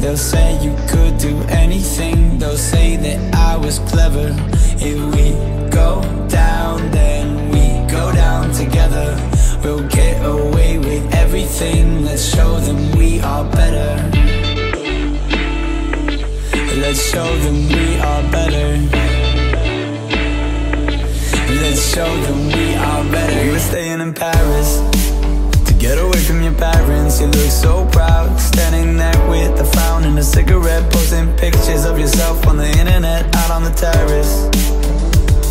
They'll say you could do anything. They'll say that I was clever. If we go down, then we go down together. We'll get away with everything. Let's show them we are better. Let's show them we are better. Let's show them we are better. We were staying in Paris To get away from your parents. You look so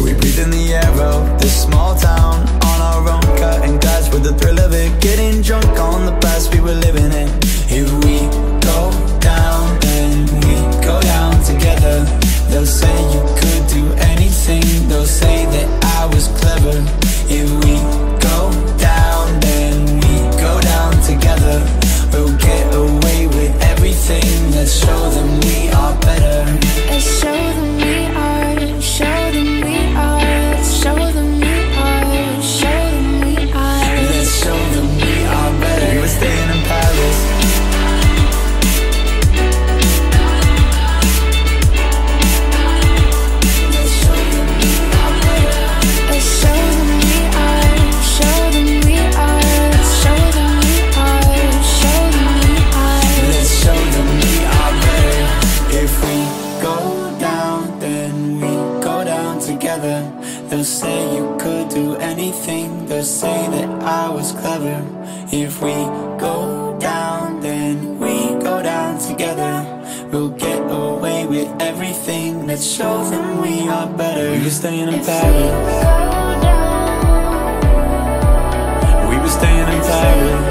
We breathe in the air of this small town On our own, cutting glass with the thrill of it Getting drunk on the past we were living in. If we go down, then we go down together. They'll say They'll say you could do anything They'll say that I was clever. If we go down, then we go down together. We'll get away with everything Let's show them we are better. We were staying in Paris We were staying in Paris